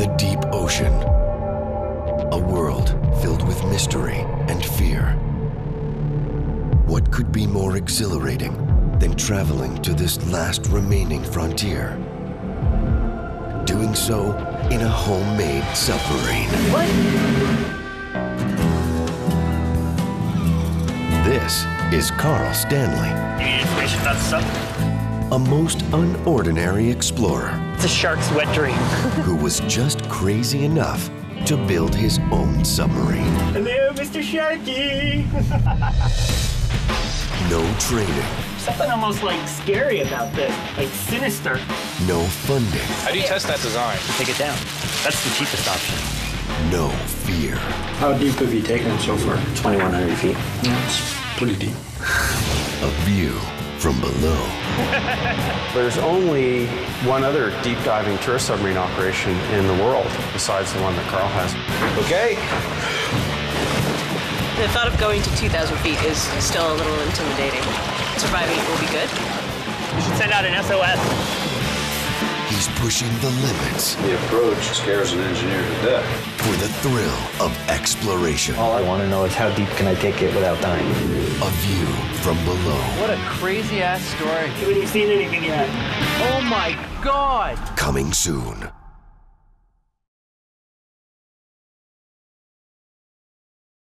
The deep ocean. A world filled with mystery and fear. What could be more exhilarating than traveling to this last remaining frontier? Doing so in a homemade submarine. What? This is Karl Stanley. Any information about the sub? A most unordinary explorer. It's a shark's wet dream. who was just crazy enough to build his own submarine. Hello, Mr. Sharky. no training. Something almost like scary about this, like sinister. No funding. How do you test that design? Take it down. That's the cheapest option. No fear. How deep have you taken it so far? 2,100 feet. That's pretty deep. A view from below. There's only one other deep diving tourist submarine operation in the world besides the one that Karl has. Okay. The thought of going to 2,000 feet is still a little intimidating. Surviving will be good. You should send out an SOS. He's pushing the limits. The approach scares an engineer to death. For the thrill of exploration. All I want to know is how deep can I take it without dying? A view from below. What a crazy ass story. Haven't you seen anything yet? Oh my god! Coming soon.